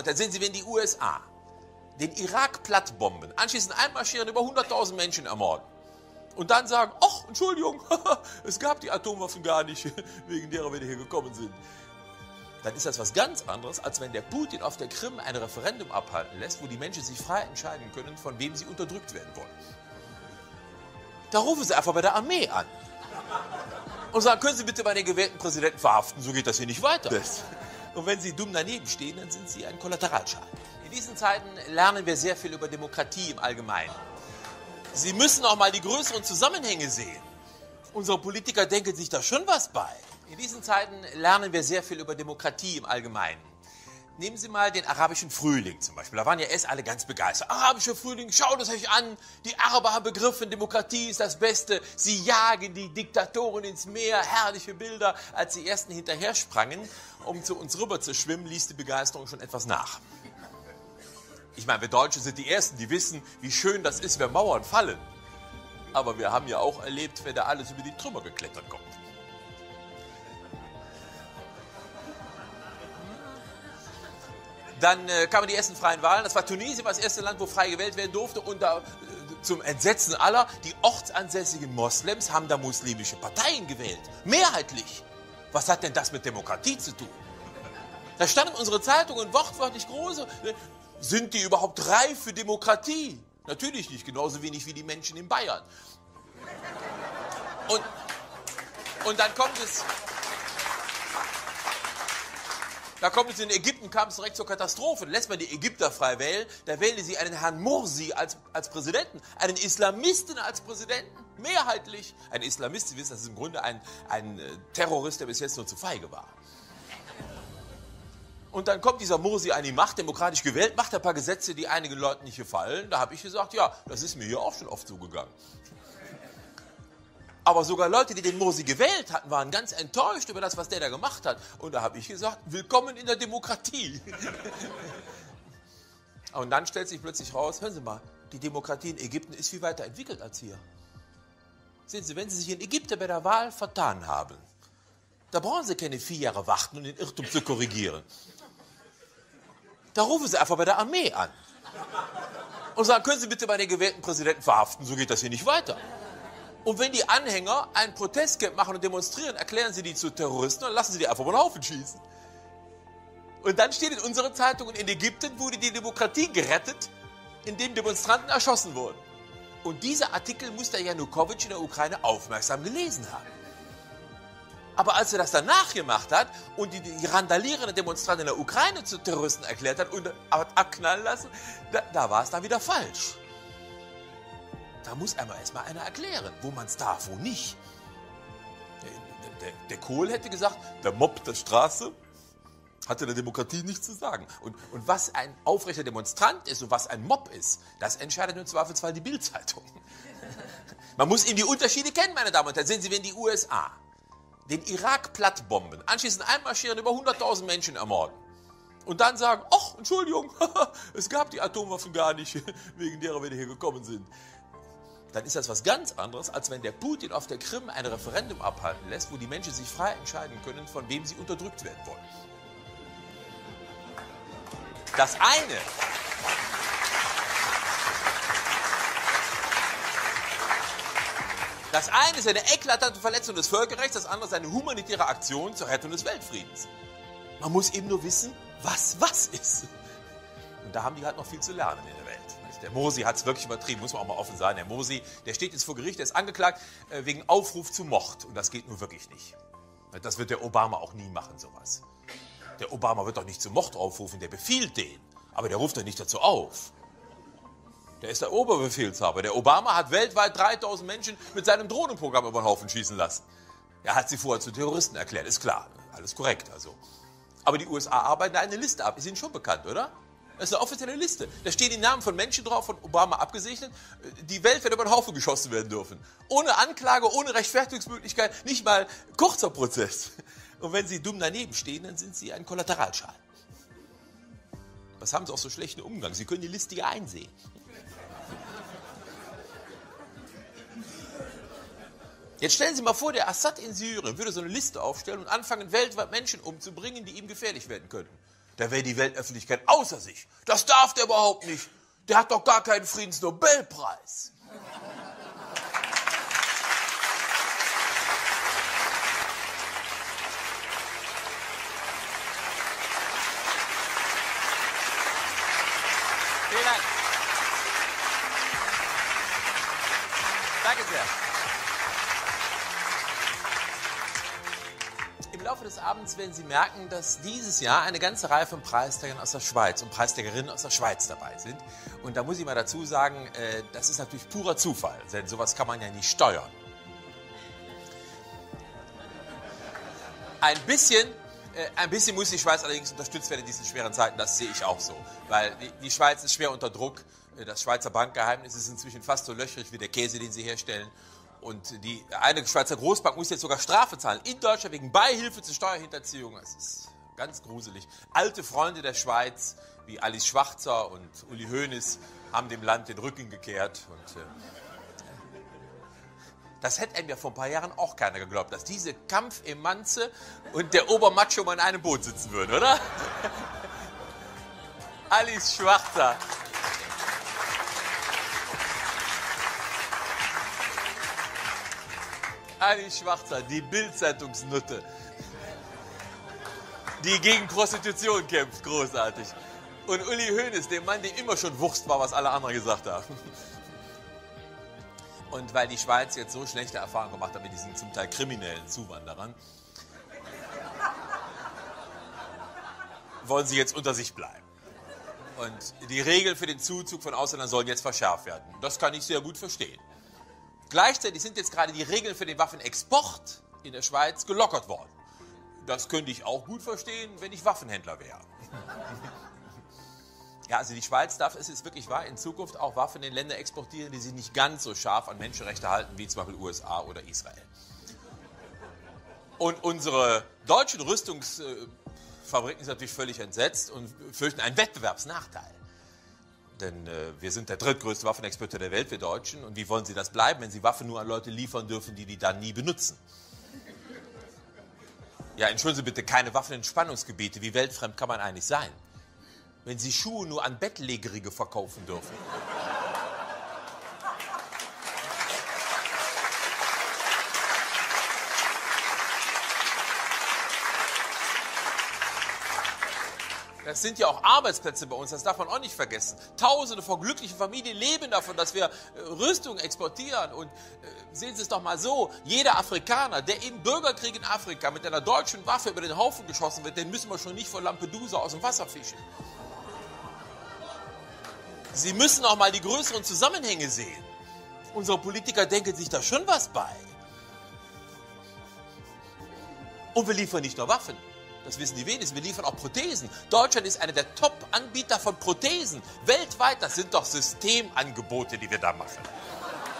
und Herren, sehen Sie, wenn die USA den Irak plattbomben, anschließend einmarschieren, über 100.000 Menschen ermorden und dann sagen, ach, Entschuldigung, es gab die Atomwaffen gar nicht, wegen derer wir hier gekommen sind, dann ist das was ganz anderes, als wenn der Putin auf der Krim ein Referendum abhalten lässt, wo die Menschen sich frei entscheiden können, von wem sie unterdrückt werden wollen. Da rufen sie einfach bei der Armee an und sagen, können Sie bitte meinen gewählten Präsidenten verhaften, so geht das hier nicht weiter. Und wenn Sie dumm daneben stehen, dann sind Sie ein Kollateralschaden. In diesen Zeiten lernen wir sehr viel über Demokratie im Allgemeinen. Sie müssen auch mal die größeren Zusammenhänge sehen. Unsere Politiker denken sich da schon was bei. In diesen Zeiten lernen wir sehr viel über Demokratie im Allgemeinen. Nehmen Sie mal den arabischen Frühling zum Beispiel. Da waren ja erst alle ganz begeistert. Arabischer Frühling, schaut es euch an. Die Araber haben begriffen, Demokratie ist das Beste. Sie jagen die Diktatoren ins Meer. Herrliche Bilder. Als die ersten hinterher sprangen, um zu uns rüber zu schwimmen, ließ die Begeisterung schon etwas nach. Ich meine, wir Deutsche sind die Ersten, die wissen, wie schön das ist, wenn Mauern fallen. Aber wir haben ja auch erlebt, wenn da alles über die Trümmer geklettert kommt. Dann äh, kamen die ersten freien Wahlen. Das war Tunesien, war das erste Land, wo frei gewählt werden durfte. Und da, äh, zum Entsetzen aller, die ortsansässigen Moslems haben da muslimische Parteien gewählt. Mehrheitlich. Was hat denn das mit Demokratie zu tun? Da standen unsere Zeitungen wortwörtlich große. Äh, sind die überhaupt reif für Demokratie? Natürlich nicht, genauso wenig wie die Menschen in Bayern. Und, und dann kommt es. Da kommt es in Ägypten, kam es direkt zur Katastrophe. Lässt man die Ägypter frei wählen, da wählen sie einen Herrn Morsi als, als Präsidenten, einen Islamisten als Präsidenten, mehrheitlich. Ein Islamist, Sie wissen, das ist im Grunde ein, ein äh, Terrorist, der bis jetzt nur zu feige war. Und dann kommt dieser Morsi an die Macht, demokratisch gewählt, macht ein paar Gesetze, die einigen Leuten nicht gefallen. Da habe ich gesagt, ja, das ist mir hier auch schon oft so. Aber sogar Leute, die den Morsi gewählt hatten, waren ganz enttäuscht über das, was der da gemacht hat. Und da habe ich gesagt, willkommen in der Demokratie. Und dann stellt sich plötzlich raus, hören Sie mal, die Demokratie in Ägypten ist viel weiter entwickelt als hier. Sehen Sie, wenn Sie sich in Ägypten bei der Wahl vertan haben, da brauchen Sie keine vier Jahre warten, um den Irrtum zu korrigieren. Da rufen Sie einfach bei der Armee an und sagen, können Sie bitte meinen gewählten Präsidenten verhaften, so geht das hier nicht weiter. Und wenn die Anhänger einen Protestcamp machen und demonstrieren, erklären Sie die zu Terroristen und lassen Sie die einfach den Haufen schießen. Und dann steht in unserer Zeitung, in Ägypten wurde die Demokratie gerettet, indem Demonstranten erschossen wurden. Und dieser Artikel muss der Janukowitsch in der Ukraine aufmerksam gelesen haben. Aber als er das danach gemacht hat und die, die randalierenden Demonstranten in der Ukraine zu Terroristen erklärt hat und abknallen lassen, da, da war es dann wieder falsch. Da muss einmal erstmal einer erklären, wo man es darf, wo nicht. Der, der, der, Kohl hätte gesagt, der Mob der Straße hatte der Demokratie nichts zu sagen. Und, und was ein aufrechter Demonstrant ist und was ein Mob ist, das entscheidet im Zweifelsfall die Bildzeitung. Man muss eben die Unterschiede kennen, meine Damen und Herren. Sehen Sie, wenn die USA den Irak plattbomben, anschließend einmarschieren, über 100.000 Menschen ermorden und dann sagen, ach, Entschuldigung, es gab die Atomwaffen gar nicht, wegen derer wir hier gekommen sind, dann ist das was ganz anderes, als wenn der Putin auf der Krim ein Referendum abhalten lässt, wo die Menschen sich frei entscheiden können, von wem sie unterdrückt werden wollen. Das eine, Das eine ist eine eklatante Verletzung des Völkerrechts, das andere ist eine humanitäre Aktion zur Rettung des Weltfriedens. Man muss eben nur wissen, was was ist. Und da haben die halt noch viel zu lernen in der Welt. Der Mosi hat es wirklich übertrieben, muss man auch mal offen sagen. Der Mosi, der steht jetzt vor Gericht, der ist angeklagt äh, wegen Aufruf zu Mord. Und das geht nur wirklich nicht. Das wird der Obama auch nie machen, sowas. Der Obama wird doch nicht zum Mord aufrufen, der befiehlt den. Aber der ruft doch nicht dazu auf. Der ist der Oberbefehlshaber. Der Obama hat weltweit 3000 Menschen mit seinem Drohnenprogramm über den Haufen schießen lassen. Er hat sie vorher zu Terroristen erklärt, ist klar. Alles korrekt also. Aber die USA arbeiten eine Liste ab. Ist Ihnen schon bekannt, oder? Das ist eine offizielle Liste. Da stehen die Namen von Menschen drauf, von Obama abgesegnet. Die Welt wird über den Haufen geschossen werden dürfen. Ohne Anklage, ohne Rechtfertigungsmöglichkeit, nicht mal kurzer Prozess. Und wenn Sie dumm daneben stehen, dann sind Sie ein Kollateralschaden. Was haben Sie auch so schlechten Umgang? Sie können die Liste ja einsehen. Jetzt stellen Sie mal vor, der Assad in Syrien würde so eine Liste aufstellen und anfangen, weltweit Menschen umzubringen, die ihm gefährlich werden könnten. Da wäre die Weltöffentlichkeit außer sich. Das darf der überhaupt nicht. Der hat doch gar keinen Friedensnobelpreis. Vielen Dank. Danke sehr. Laufe des Abends werden Sie merken, dass dieses Jahr eine ganze Reihe von Preisträgern aus der Schweiz und Preisträgerinnen aus der Schweiz dabei sind. Und da muss ich mal dazu sagen, äh, das ist natürlich purer Zufall, denn sowas kann man ja nicht steuern. Ein bisschen, äh, ein bisschen muss die Schweiz allerdings unterstützt werden in diesen schweren Zeiten, das sehe ich auch so. Weil die, Schweiz ist schwer unter Druck. Äh, Das Schweizer Bankgeheimnis ist inzwischen fast so löchrig wie der Käse, den sie herstellen. Und die, eine Schweizer Großbank muss jetzt sogar Strafe zahlen in Deutschland wegen Beihilfe zur Steuerhinterziehung. Das ist ganz gruselig. Alte Freunde der Schweiz wie Alice Schwarzer und Uli Hoeneß haben dem Land den Rücken gekehrt. Und, äh, das hätte einem vor ein paar Jahren auch keiner geglaubt, dass diese Kampfemanze und der Obermacho mal in einem Boot sitzen würden, oder? Alice Schwarzer. Alice Schwarzer, die Bild-Zeitungsnutte, die gegen Prostitution kämpft, großartig. Und Uli Hoeneß, dem Mann, dem immer schon Wurst war, was alle anderen gesagt haben. Und weil die Schweiz jetzt so schlechte Erfahrungen gemacht hat mit diesen zum Teil kriminellen Zuwanderern, wollen sie jetzt unter sich bleiben. Und die Regeln für den Zuzug von Ausländern sollen jetzt verschärft werden. Das kann ich sehr gut verstehen. Gleichzeitig sind jetzt gerade die Regeln für den Waffenexport in der Schweiz gelockert worden. Das könnte ich auch gut verstehen, wenn ich Waffenhändler wäre. Ja, also die Schweiz darf, es ist wirklich wahr, in Zukunft auch Waffen in Länder exportieren, die sich nicht ganz so scharf an Menschenrechte halten, wie zum Beispiel USA oder Israel. Und unsere deutschen Rüstungsfabriken sind natürlich völlig entsetzt und fürchten einen Wettbewerbsnachteil. Denn äh, wir sind der drittgrößte Waffenexporteur der Welt, wir Deutschen. Und wie wollen sie das bleiben, wenn sie Waffen nur an Leute liefern dürfen, die die dann nie benutzen? Ja, entschuldigen Sie bitte, keine Waffen in Spannungsgebiete. Wie weltfremd kann man eigentlich sein? Wenn Sie Schuhe nur an Bettlägerige verkaufen dürfen. Das sind ja auch Arbeitsplätze bei uns, das darf man auch nicht vergessen. Tausende von glücklichen Familien leben davon, dass wir äh, Rüstung exportieren. Und äh, sehen Sie es doch mal so, jeder Afrikaner, der im Bürgerkrieg in Afrika mit einer deutschen Waffe über den Haufen geschossen wird, den müssen wir schon nicht von Lampedusa aus dem Wasser fischen. Sie müssen auch mal die größeren Zusammenhänge sehen. Unsere Politiker denken sich da schon was bei. Und wir liefern nicht nur Waffen. Das wissen die wenigsten. Wir liefern auch Prothesen. Deutschland ist einer der Top-Anbieter von Prothesen. Weltweit, das sind doch Systemangebote, die wir da machen.